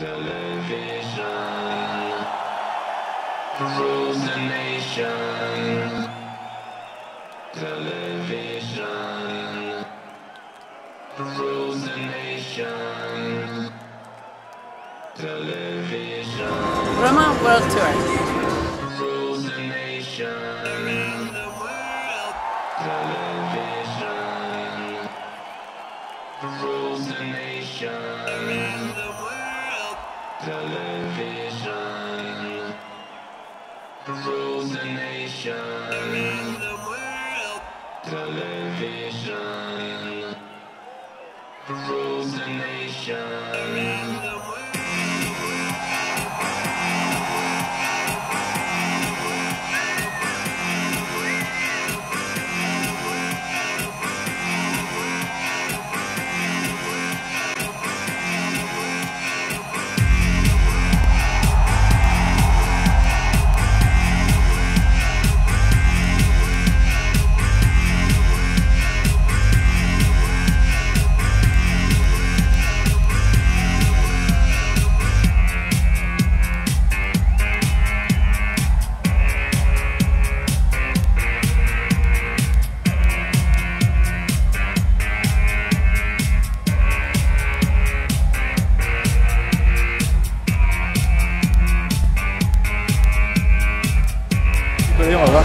Television rules the nation. Television rules the nation. Television Roma World Tour. Television rules the nation. The world. Television rules the nation.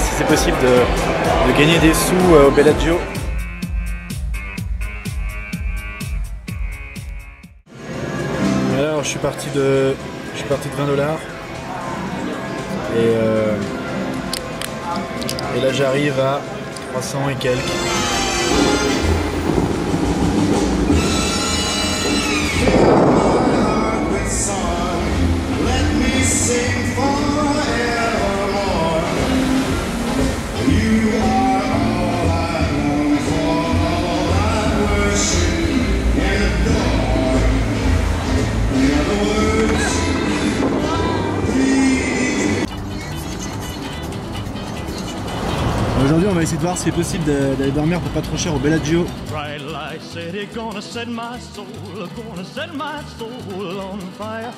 Si c'est possible de, gagner des sous euh, au Bellagio. Alors, je suis parti de, je suis parti de 20 dollars. Et, euh, et là, j'arrive à 300 et quelques. Aujourd'hui, on va essayer de voir si c'est possible d'aller dormir pour pas trop cher au Bellagio. Bright light city gonna set my soul, gonna set my soul on fire.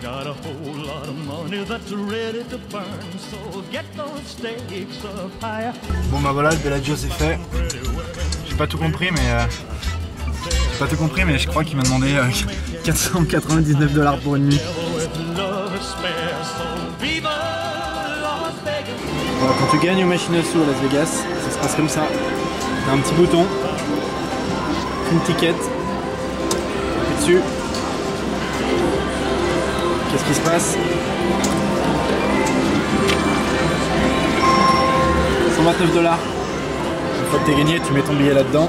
Got a whole lot of money that's ready to burn, so get those stakes up higher. Bon bah voilà, le Bellagio c'est fait. J'ai pas tout compris mais euh, j'ai pas tout compris mais je crois qu'il m'a demandé euh, 499 dollars pour une nuit. Quand tu gagnes aux machines à sous à Las Vegas, ça se passe comme ça. T'as un petit bouton, une ticket, dessus. Qu'est-ce qui se passe? 129 dollars. Une fois que t'es gagné, tu mets ton billet là-dedans.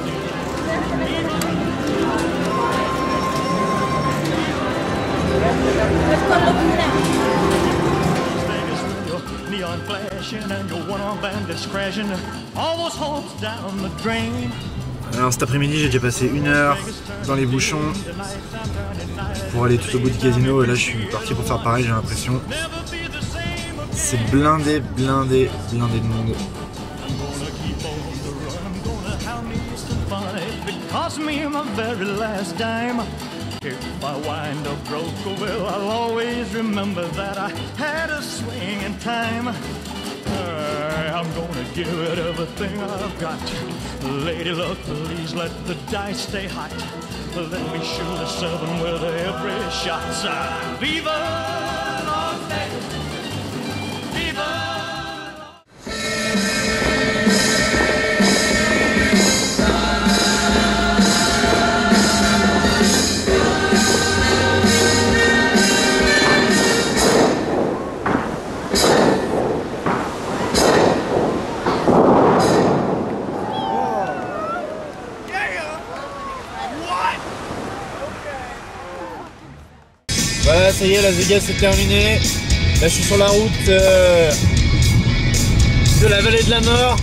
Vegas with your neon flashing and your one-arm bandits crashing. All those hopes down the drain. Alors cet après-midi j'ai déjà passé une heure dans les bouchons pour aller tout au bout du casino et là je suis parti pour faire pareil j'ai l'impression. C'est blindé, blindé, blindé de monde. If I wind up broke, well, I'll always remember that I had a swing in time. I'm gonna give it everything I've got. Lady luck, please let the dice stay hot. Let me shoot a seven with every shot. Viva Voilà ça y est Las Vegas c'est terminé. Là je suis sur la route euh, de la vallée de la mort.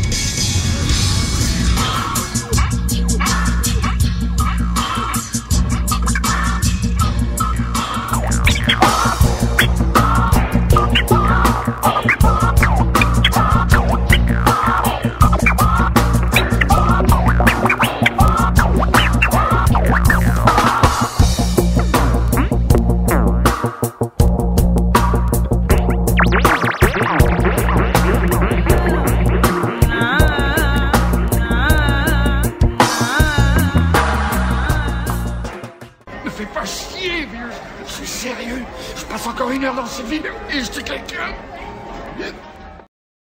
Suis sérieux. Je passe encore une heure dans cette ville et je tue quelqu'un.